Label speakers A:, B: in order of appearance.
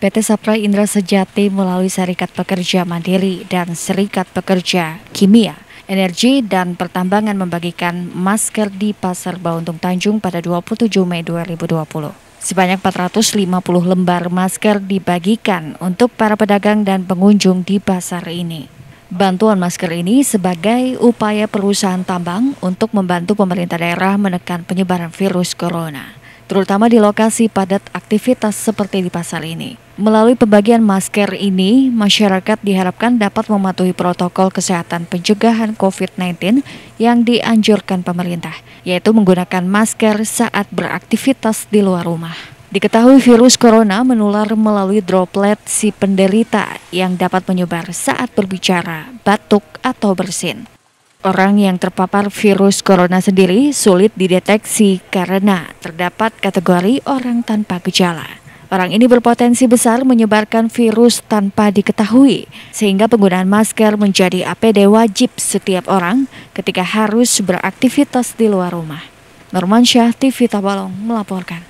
A: PT Sapra Indra Sejati melalui Serikat Pekerja Mandiri dan Serikat Pekerja Kimia, Energi dan Pertambangan membagikan masker di Pasar Bauntung Tanjung pada 27 Mei 2020. Sebanyak 450 lembar masker dibagikan untuk para pedagang dan pengunjung di pasar ini. Bantuan masker ini sebagai upaya perusahaan tambang untuk membantu pemerintah daerah menekan penyebaran virus corona terutama di lokasi padat aktivitas seperti di pasar ini. Melalui pembagian masker ini, masyarakat diharapkan dapat mematuhi protokol kesehatan pencegahan COVID-19 yang dianjurkan pemerintah, yaitu menggunakan masker saat beraktivitas di luar rumah. Diketahui virus corona menular melalui droplet si penderita yang dapat menyebar saat berbicara, batuk, atau bersin. Orang yang terpapar virus corona sendiri sulit dideteksi karena terdapat kategori orang tanpa gejala. Orang ini berpotensi besar menyebarkan virus tanpa diketahui, sehingga penggunaan masker menjadi APD wajib setiap orang ketika harus beraktivitas di luar rumah. Norman Syah, TV Tabalong melaporkan.